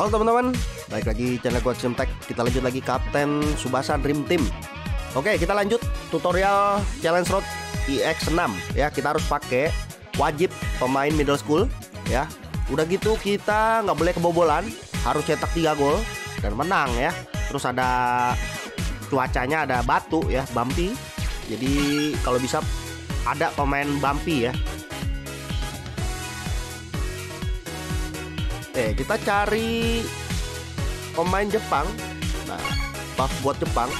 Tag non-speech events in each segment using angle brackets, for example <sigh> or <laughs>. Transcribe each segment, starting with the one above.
Halo teman-teman, baik lagi channel gua Tech. Kita lanjut lagi Kapten Subasa Dream Team. Oke, kita lanjut tutorial challenge road IX6 ya. Kita harus pakai wajib pemain middle school ya. Udah gitu kita nggak boleh kebobolan, harus cetak 3 gol dan menang ya. Terus ada cuacanya ada batu ya, bumpy. Jadi kalau bisa ada pemain bumpy ya. Eh, kita cari pemain Jepang. Nah, buff buat Jepang.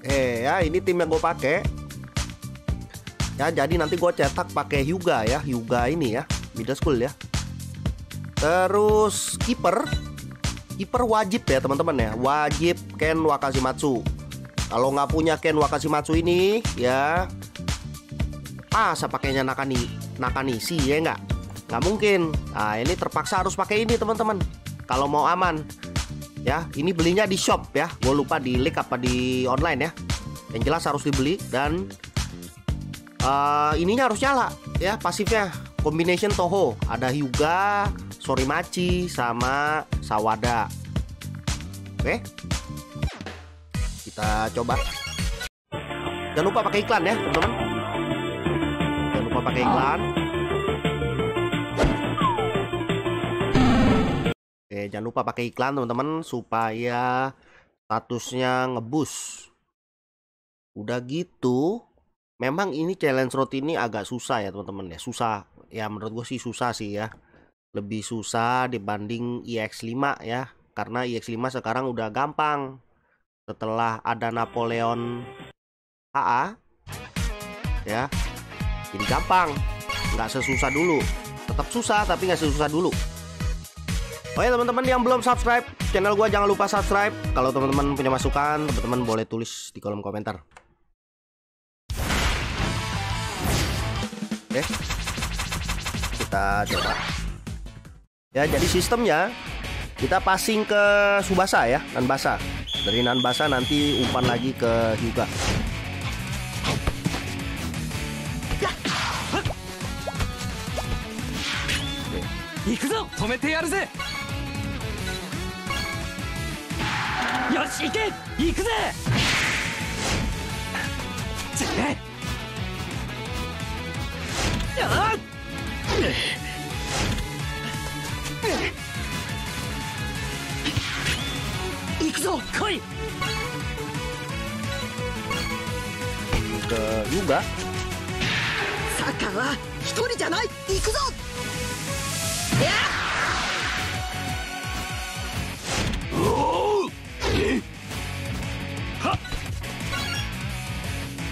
Eh, ya ini tim yang gue pakai. Ya, jadi nanti gue cetak pakai Hyuga ya, Hyuga ini ya, middle school ya. Terus kiper, kiper wajib ya teman-teman ya, wajib Ken Wakashimatsu. Kalau nggak punya Ken Wakashimatsu ini, ya, saya pakainya Nakani. Nakanishi ya nggak? Nggak mungkin. Nah ini terpaksa harus pakai ini teman-teman. Kalau mau aman, ya ini belinya di shop ya. Gue lupa di link apa di online ya. Yang jelas harus dibeli dan uh, ininya harus nyala ya pasifnya. Combination Toho ada Hyuga, Sorimachi sama Sawada. Oke, kita coba. Jangan lupa pakai iklan ya teman-teman pakai iklan. Oke, jangan lupa pakai iklan teman-teman supaya statusnya ngebus. Udah gitu, memang ini challenge road ini agak susah ya teman-teman ya, susah. Ya menurut gue sih susah sih ya. Lebih susah dibanding IX5 ya, karena IX5 sekarang udah gampang. Setelah ada Napoleon HA ya jadi gampang. Nggak sesusah dulu. Tetap susah tapi nggak sesusah dulu. Ya teman-teman yang belum subscribe channel gua jangan lupa subscribe. Kalau teman-teman punya masukan teman-teman boleh tulis di kolom komentar. Oke. Kita coba. Ya jadi sistemnya kita passing ke Subasa ya Nanbasa. Dari Nanbasa nanti umpan lagi ke Hyuga 止めてやるぜ。よし行け。行くぜ。じゃあ行くぞ。来い。Yuga サッカーは一人じゃない。行くぞ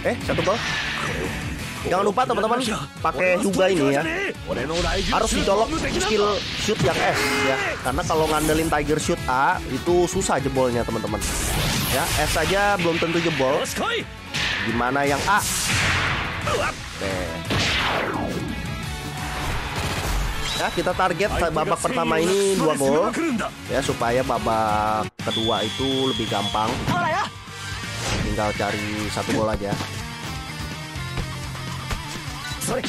Eh, satu gol. Jangan lupa teman-teman pakai juga ini ya. Harus dicolok skill shoot yang S ya. Karena kalau ngandelin Tiger shoot A itu susah jebolnya teman-teman. Ya, S saja belum tentu jebol. Gimana yang A? Oke. Ya, kita target babak pertama ini dua gol ya supaya babak kedua itu lebih gampang. Tinggal cari satu gol aja. Sorry.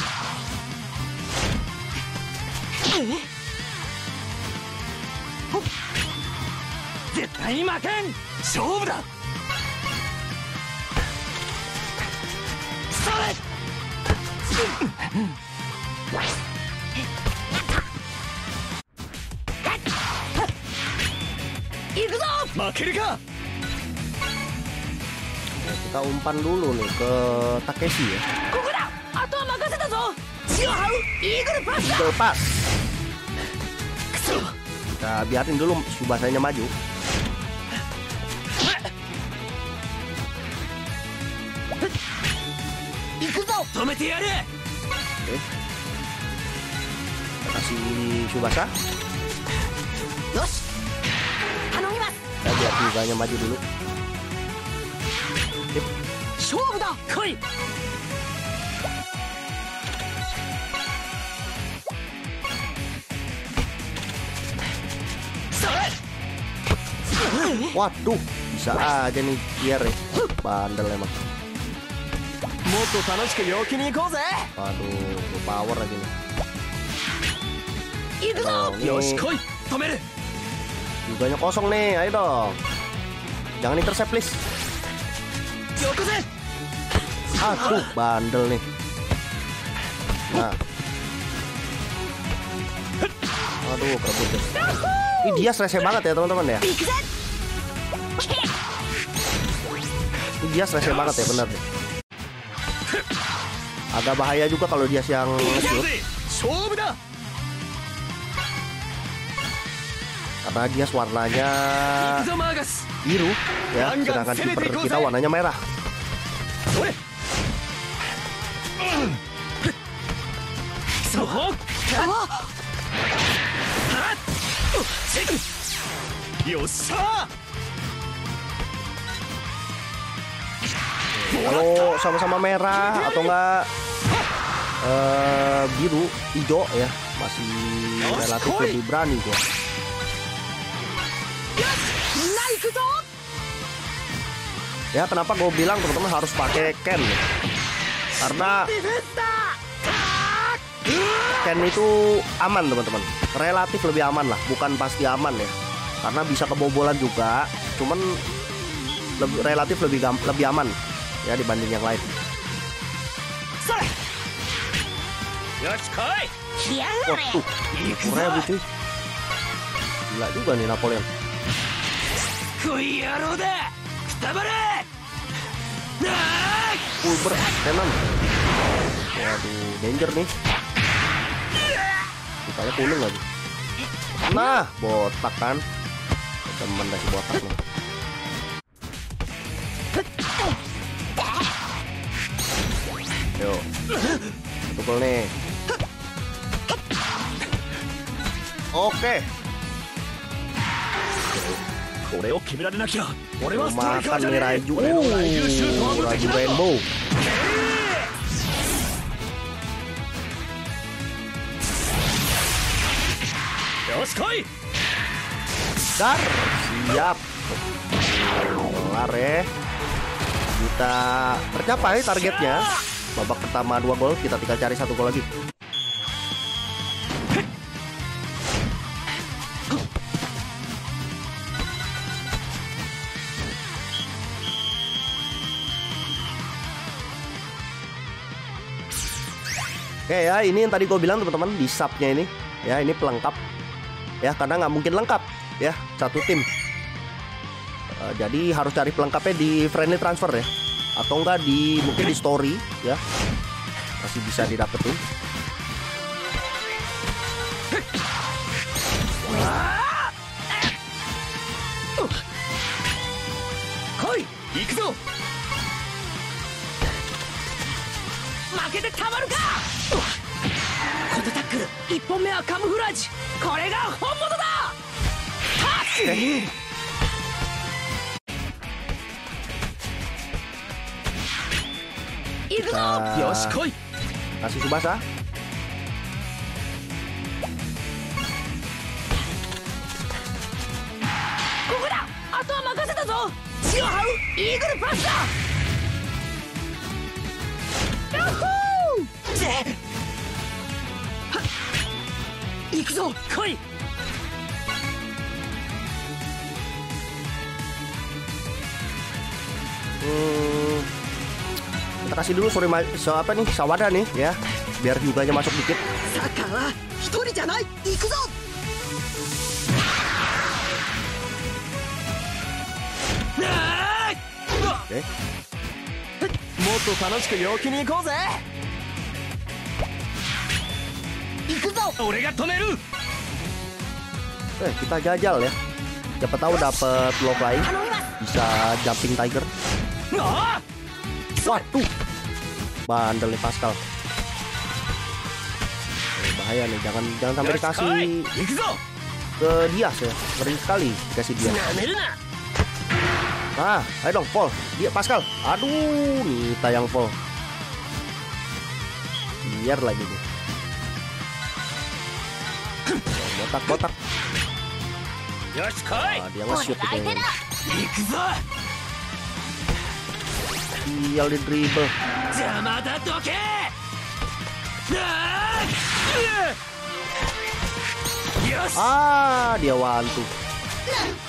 絶対 kita umpan dulu nih ke Takeshi ya. Eagle Pass. Kita biarin dulu Subasanya maju. Oke. Kita kasih Subasa. Ya biar Subasanya maju dulu. 勝負だ来い Waduh, bisa aja nih biar ya. Bandel emang. もっと楽しく陽気に行こうぜ Waduh, full power lagi nih. 行くぞ Dong, よし ini 来い止める juganya kosong nih, ayo dong. Jangan intercept please. Aku bandel nih. Nah. Aduh, kerebut. Ya. Ini dia selesai banget ya, teman-teman ya. Ini dia selesai banget ya, benar deh. Agak bahaya juga kalau dia yang shoot. karena dia ya, warnanya biru ya. Sedangkan kiper kita warnanya merah. Kalau sama-sama merah atau enggak? Uh, biru hijau ya. Masih relatif lebih berani gua. Ya kenapa gue bilang teman-teman harus pakai Ken? Karena Ken itu aman teman-teman. Relatif lebih aman lah Bukan pasti aman ya. Karena bisa kebobolan juga Cuman lebih, relatif lebih lebih aman ya dibanding yang lain. Waduh, oh, gitu Gila juga nih Napoleon. こい野郎だくたばれなあ Uh berat Kenan Waduh danger nih Mukanya kuning lagi Nah botak kan Temen dah si botak nih Yuk Pukul nih Oke 俺を決められなきゃ俺はストライカー Makan じゃ nih ねえ Raiju 俺のライフシュートは Uh, 無敵 Raiju だぞ Rainbow Yo よし来い Dar Siap Kelar ya Kita tercapai targetnya Babak pertama dua gol Kita tinggal cari satu gol lagi Oke ya ini yang tadi gue bilang teman-teman di subnya ini ya ini pelengkap. Ya karena nggak mungkin lengkap ya satu tim. Eh, jadi harus cari pelengkapnya di friendly transfer ya. Atau enggak di mungkin di story ya. Masih bisa didapetin たまるか！このタックル1本目はカムフラージュ。これが本物だ！行くぞ！kita よし来い！kasih subasa ここだ！あとは任せたぞ！血を這ぜ行くぞ来い hmm, kita kasih dulu ma- so apa nih sawada nih ya biar juganya masuk dikit サッカーは一人じゃない行くぞもっと楽しく陽気に行こうぜ Eh, kita gagal ya. Siapa tahu dapat low lain. bisa jumping tiger. Waduh. Bandel nih Pascal. Bahaya nih, jangan jangan sampai dikasih ke dia ya. Ngeri sekali dikasih dia. Nah, ayo dong, Paul. Dia Pascal. Aduh, nih tayang Paul. Biar lagi nih botak botak nah, dia nge-shoot gitu. Ya Iya di dribble Ah dia wantu.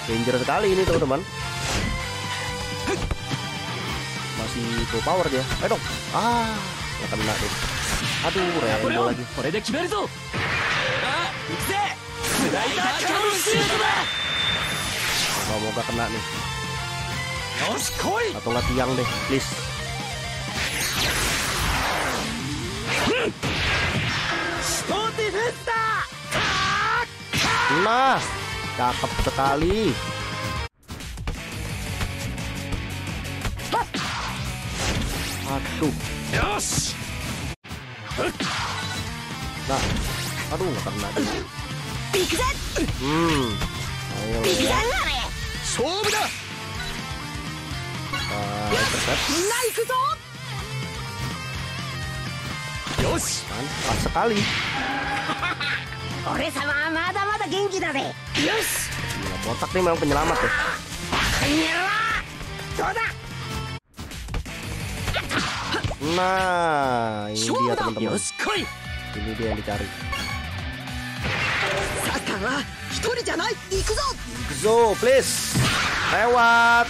Danger sekali ini teman-teman. Masih full power dia. Eh dong. Ah ya kena deh. Aduh rebel lagi. くぜスライダーカムシュート Semoga kena nih. だよし来い Atau nggak tiang deh, please. ストディフェンスだ Nah, cakep sekali. Aduh, よし nah, aduh nggak kena hmm. Ayo. Ah, Mantap sekali. <laughs> Ore sama mada genki da de. Gila, botak nih memang penyelamat ya. Nah, ini dia teman-teman. Ini dia yang dicari. サッカーは一人じゃない行くぞ Zo, please. Lewat.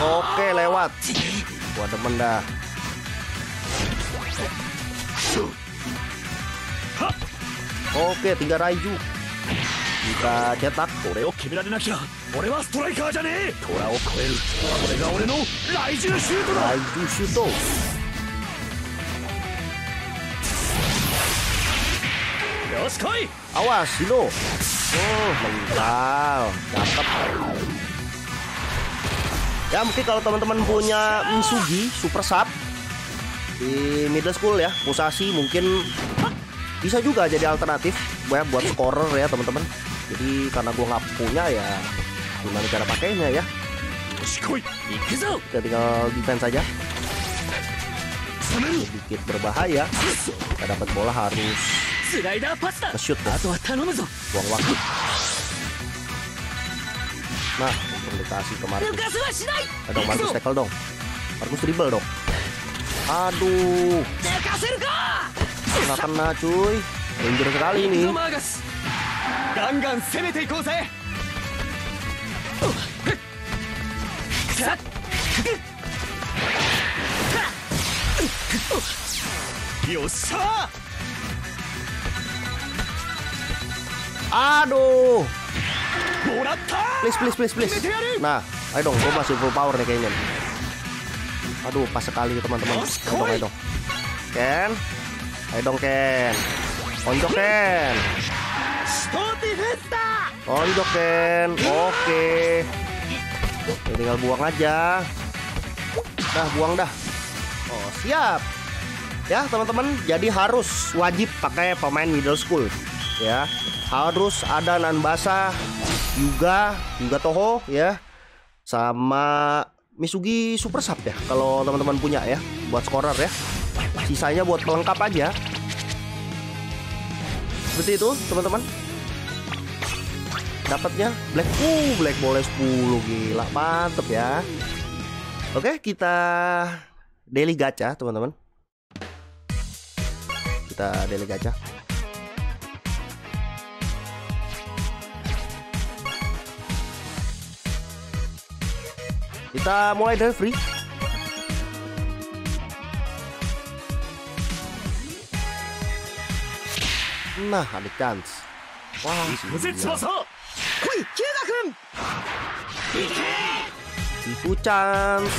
Oke, lewat. Gua demen dah. Oke, tiga Raiju. Kita cetak. 俺を決められなきゃ俺はストライカーじゃねえ虎を超えるこれが俺の雷獣シュートだ Raiju Shuto. Yo よし来い Awas, Dino. Oh, mental. dapat. Ya mungkin kalau teman-teman punya Misugi Super Sub di middle school ya, Musashi mungkin bisa juga jadi alternatif ya, buat scorer ya teman-teman. Jadi karena gue nggak punya ya gimana cara pakainya ya. Kita ya, tinggal defense saja. Sedikit berbahaya. Kita dapat bola harus スライダーパスだシュッとあとは頼むぞワンワン Nah, komunikasi ke Marcus. Aduh, Marcus tackle dong. Marcus dribble dong. Aduh. Nggak kena cuy. Danger sekali ini. Yosha! Aduh. Please, please, please, please. Nah, ayo dong, gue masih full power nih kayaknya. Aduh, pas sekali ya, teman-teman. Ayo dong, ayo dong. Ken. Ayo dong, Ken. Onjok, Ken. Onjok, Ken. Oke. Ya, tinggal buang aja. Dah, buang dah. Oh, siap. Ya, teman-teman, jadi harus wajib pakai pemain middle school. Ya, harus ada Nanbasa Yuga Yuga Toho ya. Sama Misugi Super Sub ya Kalau teman-teman punya ya. Buat scorer ya. Sisanya buat pelengkap aja. Seperti itu teman-teman. Dapatnya black. Uh black boleh 10 gila mantep ya. Oke kita daily gacha teman-teman. Kita daily gacha Kita mulai dari free. Nah, ada chance. Wah, Tipu chance.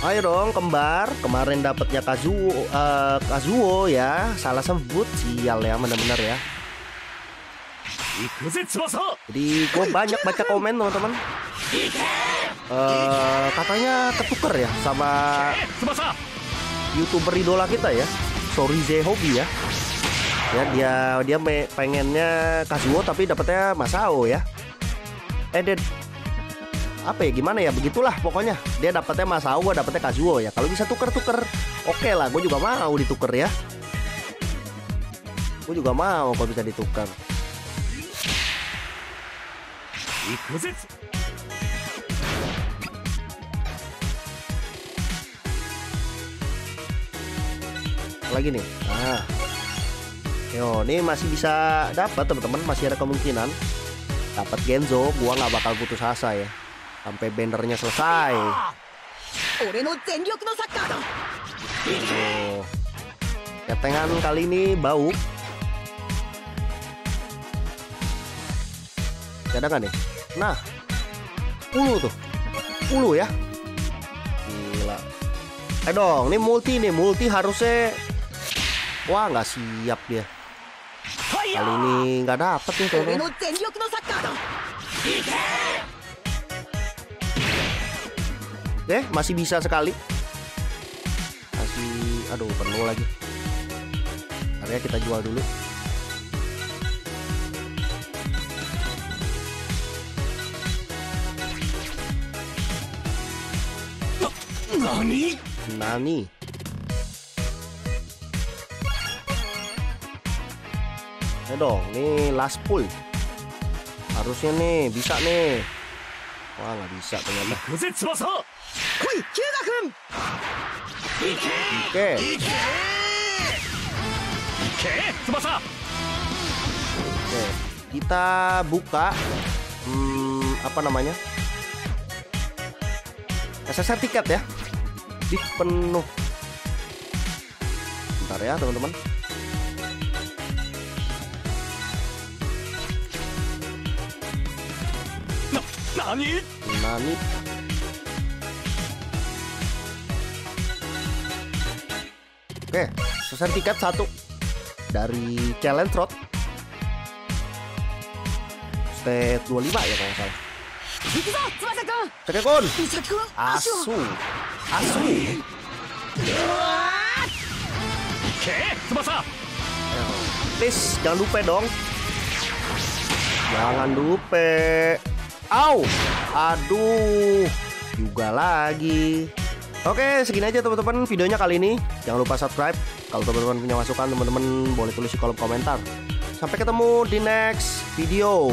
Ayo dong kembar. Kemarin dapetnya Kazuo uh, Kazuo ya. Salah sebut Sial ya benar-benar ya. Di gue banyak baca komen teman-teman. Uh, katanya ketuker ya sama youtuber idola kita ya, sorry z Hobi ya. Ya dia dia pengennya Kazuo tapi dapetnya Masao ya. Eh dia, apa ya gimana ya? Begitulah pokoknya. Dia dapetnya Masao gue dapetnya Kazuo ya. Kalau bisa tuker tuker oke okay lah. Gue juga mau dituker ya. Gue juga mau kalau bisa dituker. 行くぜ lagi nih nah yo ini masih bisa dapat teman-teman masih ada kemungkinan dapat Genzo gua nggak bakal putus asa ya sampai bannernya selesai 俺の全力のサッカーだ oh. ketengan kali ini bau ada nggak nih Nah, puluh tuh. puluh ya. Gila. Eh dong, ini multi nih, multi harusnya Wah, nggak siap dia. Kali ini nggak dapet nih kayaknya. Eh, masih bisa sekali. Masih, aduh penuh lagi. Karya kita jual dulu. 何何 Ini dong, nih last pull. Harusnya nih bisa nih. Wah nggak bisa ternyata. Oke. Oke. Kita buka hmm, apa namanya? SSR tiket ya lebih penuh bentar ya teman-teman. Nani? Nani? Oke, selesai tiket satu dari challenge road. Stage 25 ya kalau salah. Cekekun Asu. 咲君足を asu, asu. 行け翼 Please, jangan lupa dong. Jangan lupa. Au, aduh, juga lagi. Oke, segini aja teman-teman videonya kali ini. Jangan lupa subscribe. Kalau teman-teman punya masukan, teman-teman boleh tulis di kolom komentar. Sampai ketemu di next video.